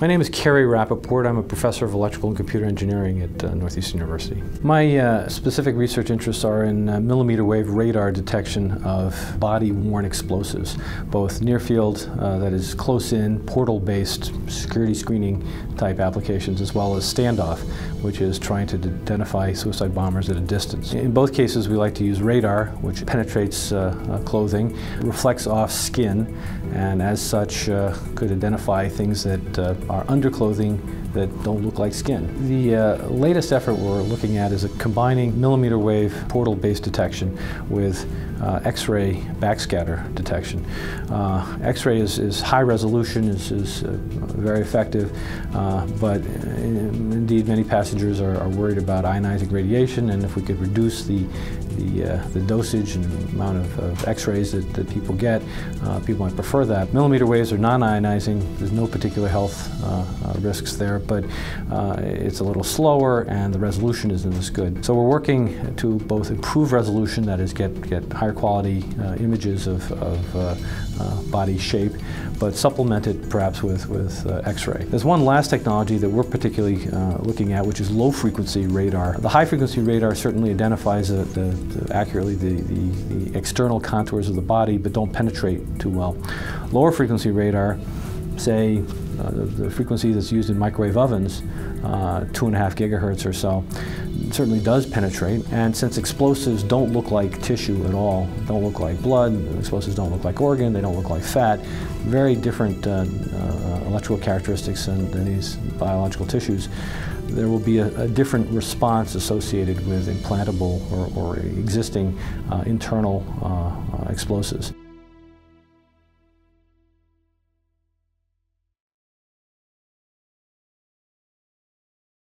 My name is Carey Rappaport. I'm a professor of electrical and computer engineering at uh, Northeastern University. My uh, specific research interests are in uh, millimeter wave radar detection of body-worn explosives, both near field, uh, that is close in, portal-based security screening type applications, as well as standoff, which is trying to identify suicide bombers at a distance. In both cases, we like to use radar, which penetrates uh, uh, clothing, reflects off skin, and as such could identify things that are underclothing that don't look like skin. The uh, latest effort we're looking at is a combining millimeter wave portal-based detection with uh, X-ray backscatter detection. Uh, X-ray is, is, high resolution, is, is uh, very effective, uh, but indeed many passengers are, are, worried about ionizing radiation, and if we could reduce the the, uh, the dosage and amount of, of X-rays that, that, people get, people might prefer that. Millimeter waves are non-ionizing. There's no particular health risks there, but it's a little slower, and the resolution isn't as good. So we're working to both improve resolution, that is, get get higher quality uh, images of, of uh, uh, body shape, but supplemented perhaps with, with X-ray. There's one last technology that we're particularly looking at, which is low frequency radar. The high frequency radar certainly identifies the, the, the accurately the, the external contours of the body, but don't penetrate too well. Lower frequency radar, say uh, the, the, frequency that's used in microwave ovens, uh, two and a half gigahertz or so, certainly does penetrate. And since explosives don't look like tissue at all, don't look like blood, explosives don't look like organ, they don't look like fat, very different uh, uh, electrical characteristics than, than, these biological tissues, there will be a, a different response associated with implantable or, or existing uh, internal uh, uh, explosives.